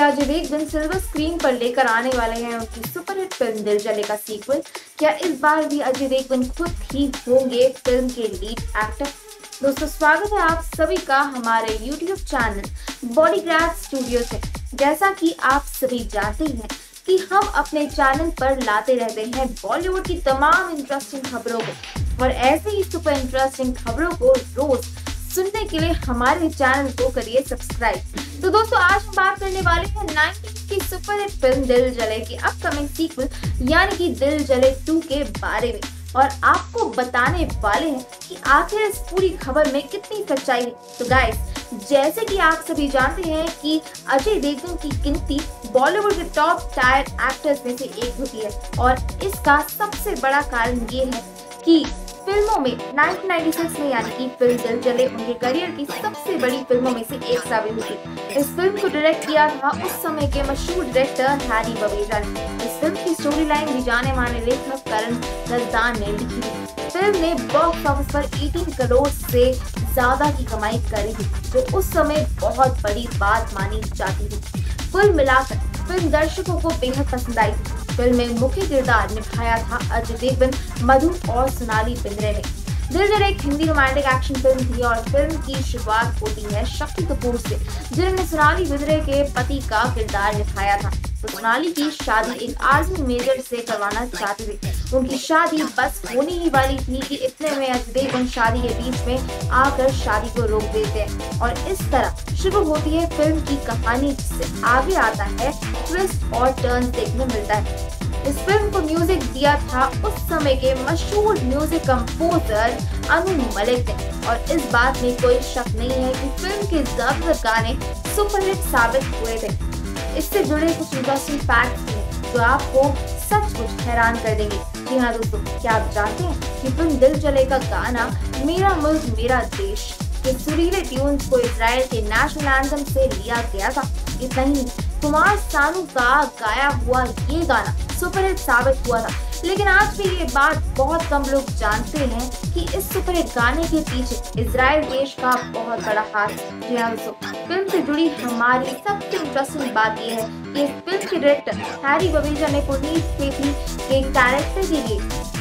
Ajay Devgan silver screen पर लेकर आने वाले हैं उनकी सुपरहिट फ़िल्म दिल जले का सीक्वल क्या इस बार भी अजय देवगन खुद ही होंगे फ़िल्म के लीड एक्टर दोस्तों, स्वागत है आप सभी का हमारे यूट्यूब चैनल बॉडीग्राफ स्टूडियो से। जैसा कि आप सभी जानते हैं कि हम अपने चैनल पर लाते रहते हैं बॉलीवुड की तमाम इंटरेस्टिंग खबरों को। और ऐसे ही सुपर इंटरेस्टिंग खबरों को रोज सुनने के लिए हमारे चैनल को करिए सब्सक्राइब तो दोस्तों, आज हम बात करने वाले हैं 90s की सुपर हिट फ़िल्म दिल जले की अपकमिंग सीक्वल यानी कि दिल जले 2 के बारे में। और आपको बताने वाले हैं कि आखिर इस पूरी खबर में कितनी सच्चाई है। तो गाइस जैसे कि आप सभी जानते हैं कि अजय देवगन की गिनती बॉलीवुड के टॉप टायर एक्टर्स में से एक होती है। और इसका सबसे बड़ा कारण ये है कि फ़िल्मों में 1996 में यानी कि फ़िल्म दिल जले उनके करियर की सबसे बड़ी फ़िल्मों में से एक साबित हुई इस फ़िल्म को डायरेक्ट किया था उस समय के मशहूर डायरेक्टर हैरी बवेजा ने इस फ़िल्म की स्टोरी लाइन भी जाने माने लेखक करण रजदान ने लिखी फ़िल्म ने बॉक्स ऑफ़िस पर 18 करोड़ से ज़्यादा की कमाई करी थी, जो उस समय बहुत बड़ी बात मानी जाती थी। कुल मिलाकर फ़िल्म दर्शकों को बेहद पसंद आई थी। फ़िल्म में मुख्य किरदार निभाया था अजय देवगन मधु और सोनाली बिंद्रे ने दिल दर एक हिंदी रोमांटिक एक्शन फ़िल्म थी और फ़िल्म की शुरुआत होती है शक्ति कपूर से, जिन्होंने सोनाली बिंद्रे के पति का किरदार निभाया था। तो सोनाली की शादी एक आर्मी मेजर से करवाना चाहते थे उनकी शादी बस होने ही वाली थी कि इतने में अजय देवगन शादी के बीच में आकर शादी को रोक देते हैं। और इस तरह शुरू होती है फ़िल्म की कहानी, जिससे आगे आता है ट्विस्ट और टर्न देखने मिलता है। इस फ़िल्म को म्यूज़िक दिया था उस समय के मशहूर म्यूज़िक कंपोजर अनु मलिक ने। और इस बात में कोई शक नहीं है कि फ़िल्म के ज़्यादातर गाने सुपरहिट साबित हुए थे। इससे जुड़े कुछ इंटरेस्टिंग फैक्ट हैं जो आपको सच कुछ हैरान कर देंगे। जी हाँ दोस्तों क्या आप जानते हैं कि फ़िल्म दिल चले का गाना मेरा मुल्क, मेरा देश? के सुरीले ट्यून्स को इसराइल के नेशनल एंथम से लिया गया था। इतना ही कुमार सानू का गाया हुआ ये गाना सुपरहिट साबित हुआ था। लेकिन आज भी ये बात बहुत कम लोग जानते हैं कि इस सुपरहिट गाने के पीछे इसराइल देश का बहुत बड़ा हाथ जी हाँ फ़िल्म से जुड़ी हमारी सबसे इंटरेस्टिंग बात यह है कि इस फ़िल्म के डायरेक्टर हैरी बवेजा ने पुनीत सेठी के कैरेक्टर के लिए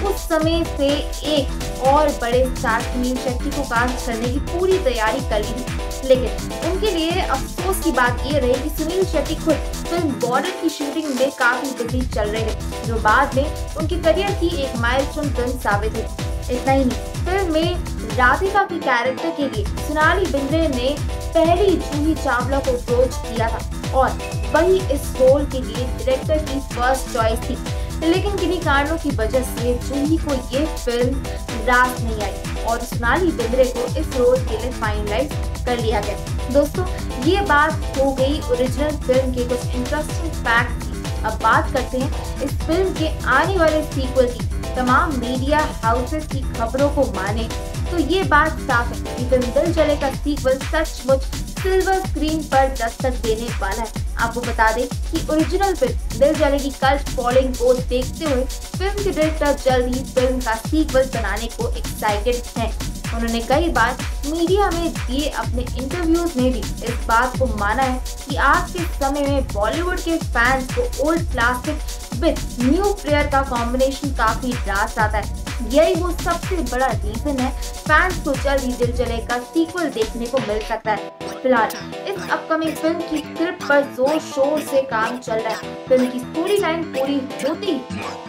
उस समय से एक और बड़े स्टार सुनील शेट्टी को कास्ट करने की पूरी तैयारी कर ली लेकिन उनके लिए अफसोस की बात ये रही कि सुनील शेट्टी खुद फ़िल्म बॉर्डर की शूटिंग में काफ़ी बिज़ी चल रहे थे, जो बाद में उनके करियर की एक माइलस्टोन फ़िल्म साबित हुई। इतना ही नहीं, फ़िल्म में राधिका के कैरेक्टर के लिए सोनाली बिंद्रे ने पहली जूही चावला को अप्रोच किया था और वही इस रोल के लिए डायरेक्टर की फ़र्स्ट चॉइस थी। लेकिन किन्हीं कारणों की वजह से जूही को ये फ़िल्म रास नहीं आई और सोनाली बिंद्रे को इस रोल के लिए फाइनलाइज कर लिया गया। दोस्तों, ये बात हो गई ओरिजिनल फ़िल्म के कुछ इंटरेस्टिंग फैक्ट की। अब बात करते हैं इस फ़िल्म के आने वाले सीक्वल की। तमाम मीडिया हाउसेस की खबरों को माने। तो ये बात साफ़ है कि फ़िल्म दिल जले का सीक्वल सचमुच सिल्वर स्क्रीन पर दस्तक देने वाला है। आपको बता दें कि ओरिजिनल फ़िल्म दिल जले की कल्ट फॉलोइंग को देखते हुए फ़िल्म के डायरेक्टर जल्द ही फ़िल्म का सीक्वल बनाने को एक्साइटेड हैं। उन्होंने कई बार मीडिया में दिए अपने इंटरव्यूज़ में भी इस बात को माना है कि आज के समय में बॉलीवुड के फैंस को old classic with new player का कॉम्बिनेशन काफ़ी रास आता है। यही वो सबसे बड़ा रीजन है। फैंस को जल्द ही दिल जले का सीक्वल देखने को मिल सकता है। फ़िलहाल इस अपकमिंग फ़िल्म की स्क्रिप्ट पर ज़ोर शोर से काम चल रहा है। फ़िल्म की स्टोरी लाइन पूरी होती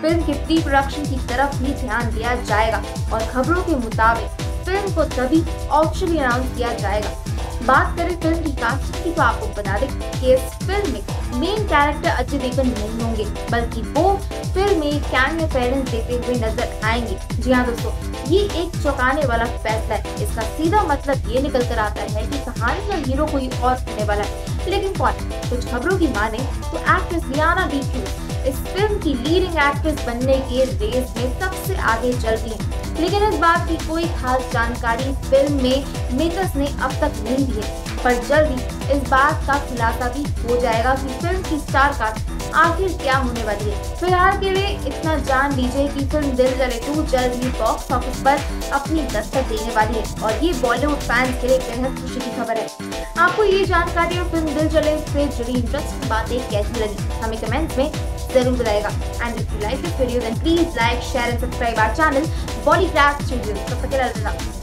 फ़िल्म के प्री प्रोडक्शन की तरफ़ भी ध्यान दिया जाएगा और खबरों के मुताबिक फ़िल्म को तभी ऑप्शन अनाउंस किया जाएगा। बात करें फ़िल्म की कास्टिंग की तो आपको बता दें कि इस फ़िल्म में मेन कैरेक्टर अजय देवगन नहीं होंगे, बल्कि वो फ़िल्म में कैमियो पेरेंट्स देते हुए नज़र आएँगे। जी हाँ दोस्तों, ये एक चौंकाने वाला फैसला है। इसका सीधा मतलब ये निकल कर आता है कि कहानी का हीरो कोई और होने वाला है। लेकिन कौन कुछ खबरों की माने तो एक्ट्रेस लियाना डी इस फ़िल्म की लीडिंग एक्ट्रेस बनने के रेस में सबसे आगे चल रही लेकिन इस बात की कोई खास जानकारी फ़िल्म में मेकर्स ने अब तक नहीं दी है। पर जल्दी इस बात का खुलासा भी हो जाएगा कि फ़िल्म की स्टार कास्ट आखिर क्या होने वाली है। फ़िलहाल के लिए इतना जान लीजिए कि फ़िल्म दिल जले टू जल्द ही बॉक्स ऑफ़िस पर अपनी दस्तक देने वाली है। और ये बॉलीवुड फैंस के लिए बेहद खुशी की खबर है। आपको ये जानकारी और फ़िल्म दिल जले से जुड़ी इंटरेस्टिंग बातें कैसी लगी? हमें कमेंट्स में ज़रूर बताएगा and if you like this video then please like share and subscribe our channel body craft studio तब तक लिए